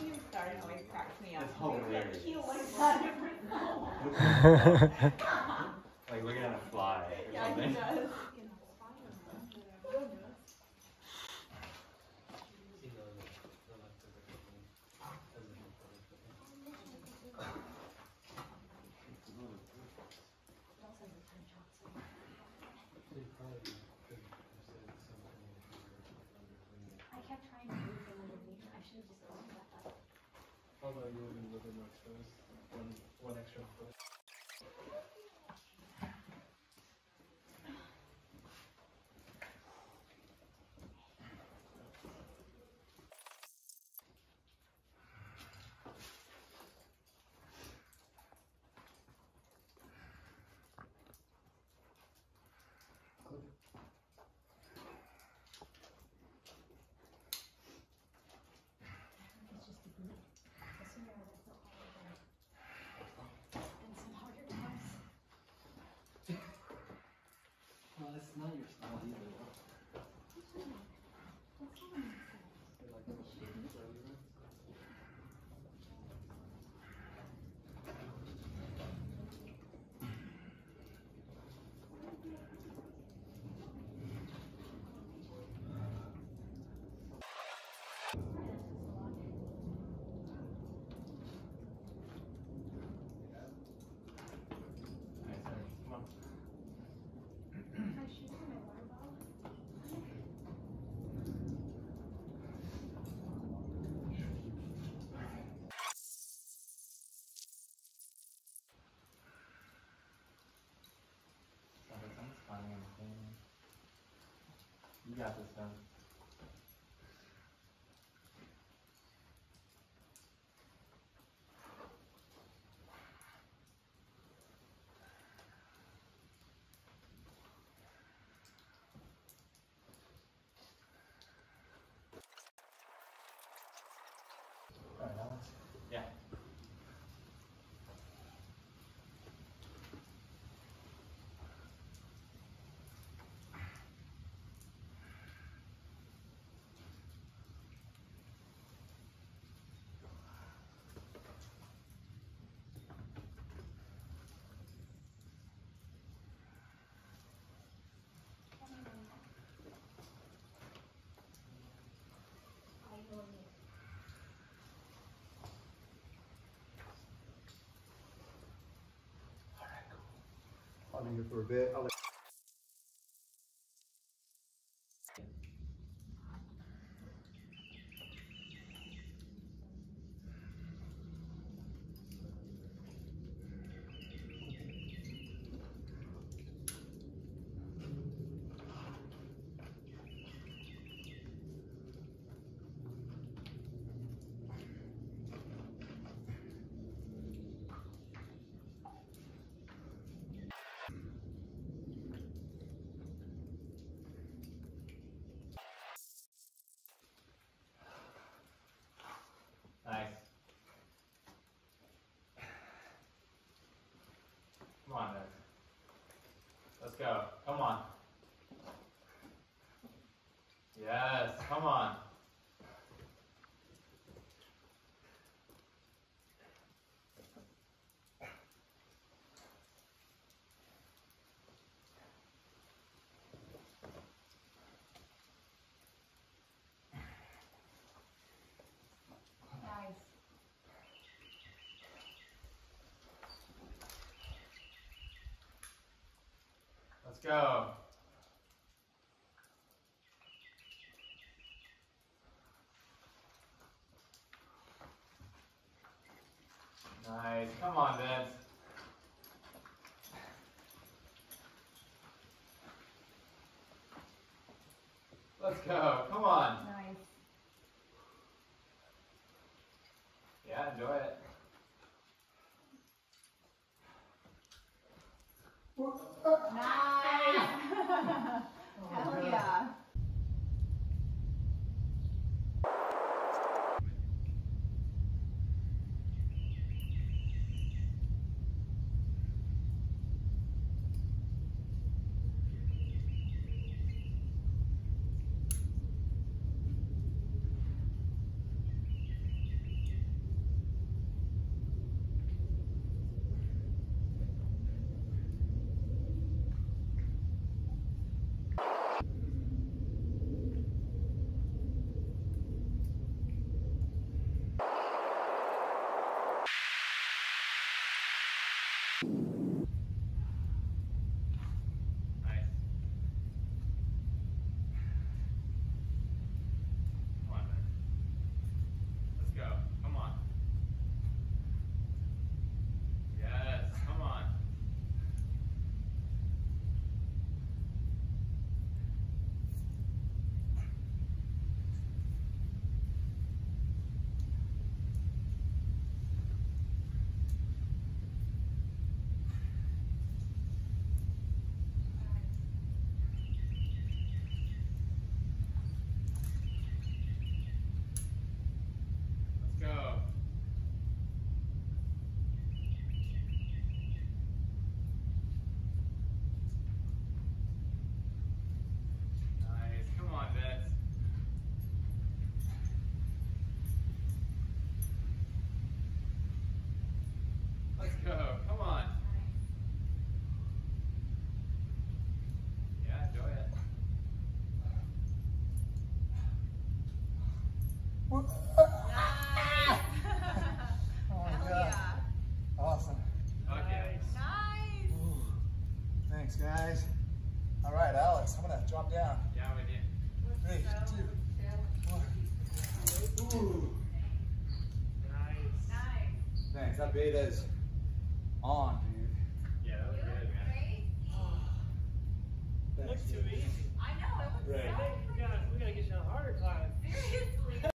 when you started always cracks me up. It's hilarious. He looks at different. Like looking at a fly or Yeah, he something. Although you would be a little bit more exposed, one, one extra foot. ないよ、人。You got Here for a bit. I'll let Nice. Come on, Nick. Let's go. Come on. Yes, come on. Nice. Let's go. Nice. Come on, Vince. Let's go. Come on. Nice. Yeah, enjoy it. Nice. Oh, Come on. Yeah, enjoy it. Oh my god. Awesome. Nice. Thanks guys. All right, Alex, I'm gonna drop down. Yeah, with you. Three, Nice. Nice. Thanks, that bait is on, dude. Yeah, that was good, man. Looks too easy. I know, it looks right. so I we gotta, we gotta get you on harder climb.